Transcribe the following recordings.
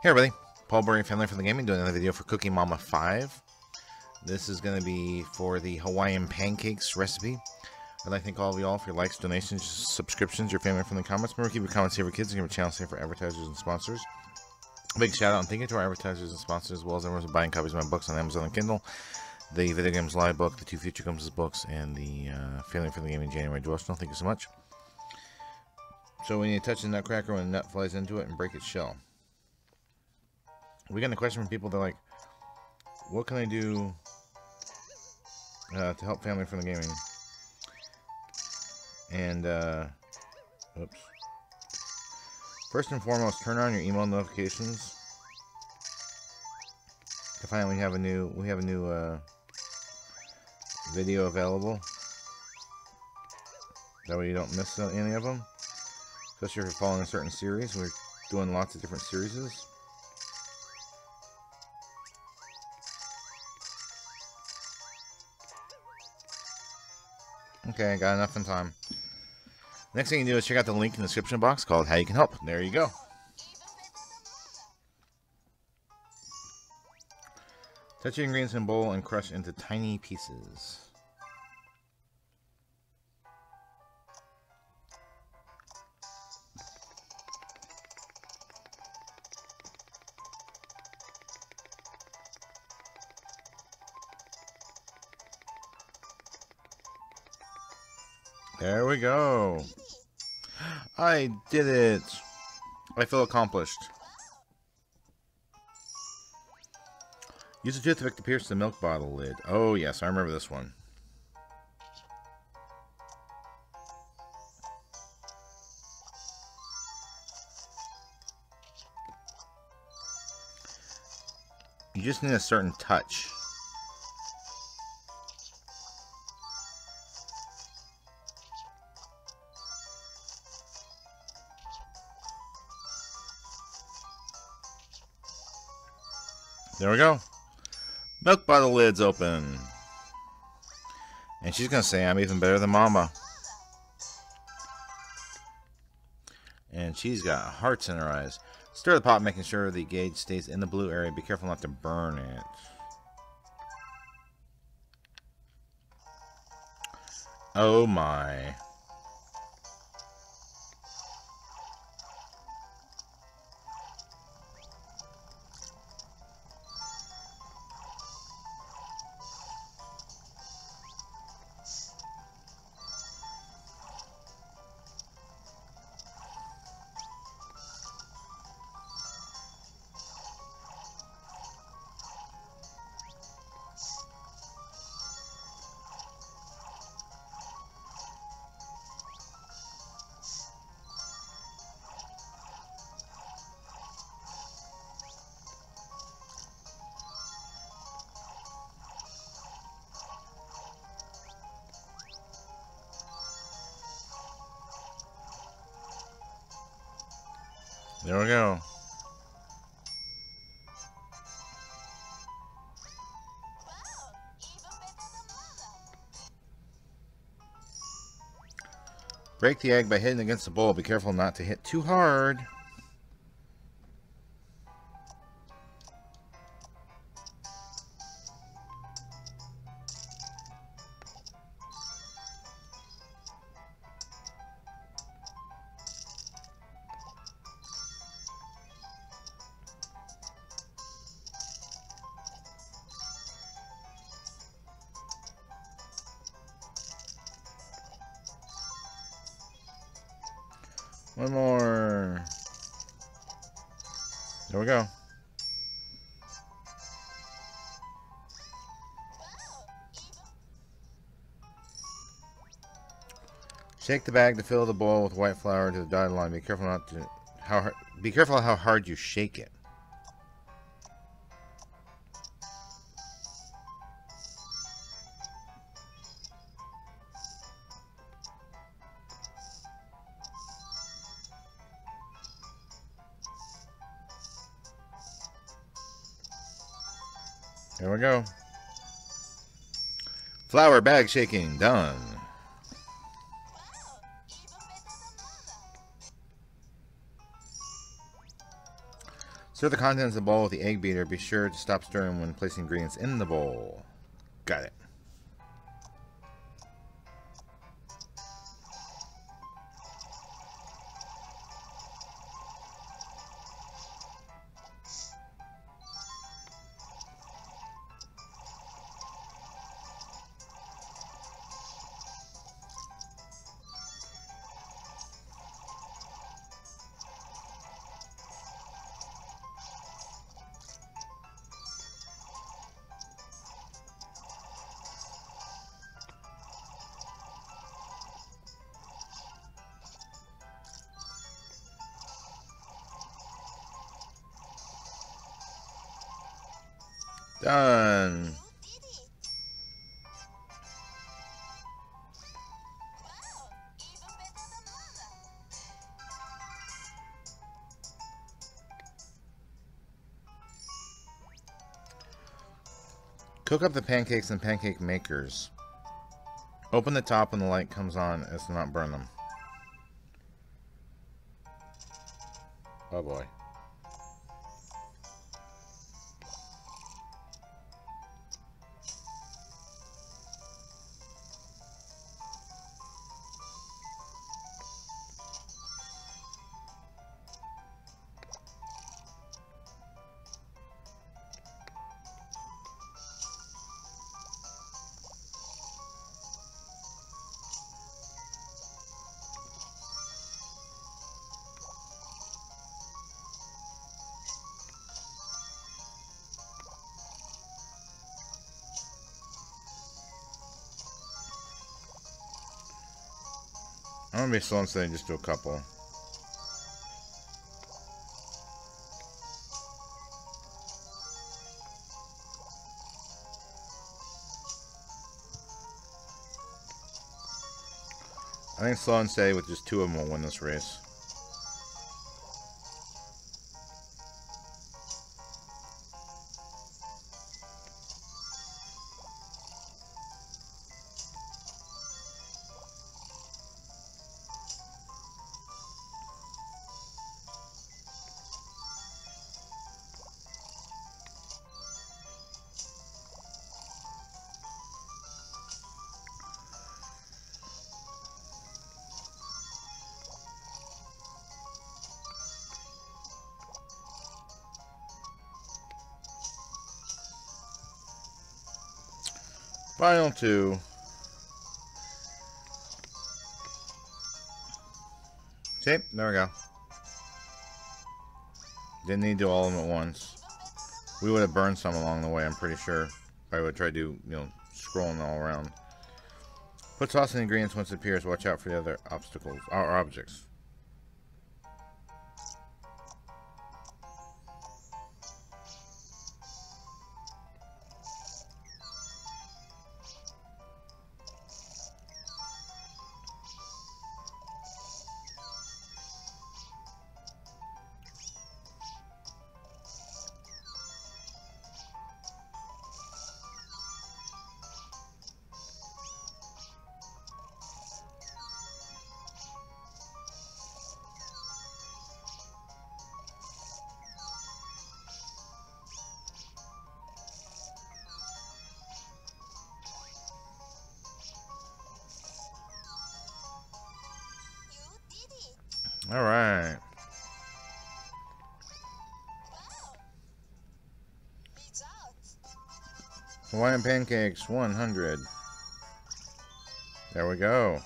Hey everybody, Paul Bury, Family Friendly Gaming, doing another video for Cooking Mama 5. This is going to be for the Hawaiian pancakes recipe. I'd like to thank all of you all for your likes, donations, subscriptions, your family from the comments. Remember, keep your comments here for kids and give your channel safe for advertisers and sponsors. big shout out and thank you to our advertisers and sponsors, as well as everyone who's buying copies of my books on Amazon and Kindle. The Video Games Live book, the two Future Comes books, and the uh, Family Friendly Gaming January devotional. Thank you so much. So when you touch the nutcracker, when the nut flies into it and break its shell we got a question from people. They're like, "What can I do uh, to help Family Friendly Gaming?" And uh, oops. First and foremost, turn on your email notifications to we have a new we have a new uh, video available. That way you don't miss any of them. Especially if you're following a certain series. We're doing lots of different series. Okay, I got enough in time. Next thing you do is check out the link in the description box called How You Can Help. There you go. Touch the ingredients in a bowl and crush into tiny pieces. There we go. I did it. I feel accomplished. Use a toothpick to pierce the milk bottle lid. Oh, yes, I remember this one. You just need a certain touch. There we go. Milk bottle lid's open. And she's going to say, I'm even better than Mama. And she's got hearts in her eyes. Stir the pot, making sure the gauge stays in the blue area. Be careful not to burn it. Oh my. There we go. Break the egg by hitting against the bowl. Be careful not to hit too hard. One more. There we go. Shake the bag to fill the bowl with white flour to the dotted line. Be careful not to how be careful how hard you shake it. There we go. Flour bag shaking done. Stir the contents of the bowl with the egg beater. Be sure to stop stirring when placing ingredients in the bowl. Got it. Done. Cook up the pancakes in pancake makers. Open the top when the light comes on as to not burn them. Oh boy. I'm gonna be slow and steady, just do a couple. I think slow and steady with just two of them will win this race. Final two. See, there we go. Didn't need to do all of them at once. We would have burned some along the way, I'm pretty sure. If I would try to you know, scrolling all around. Put sauce and ingredients once it appears. Watch out for the other obstacles or objects. All right. Hawaiian pancakes, 100. There we go.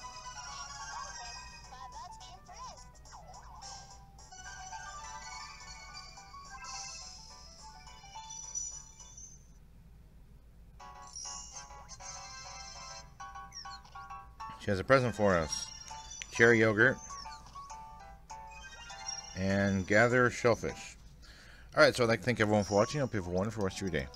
She has a present for us. Cherry yogurt and gather shellfish. Alright, so I'd like to thank everyone for watching. I hope you have a wonderful rest of your day.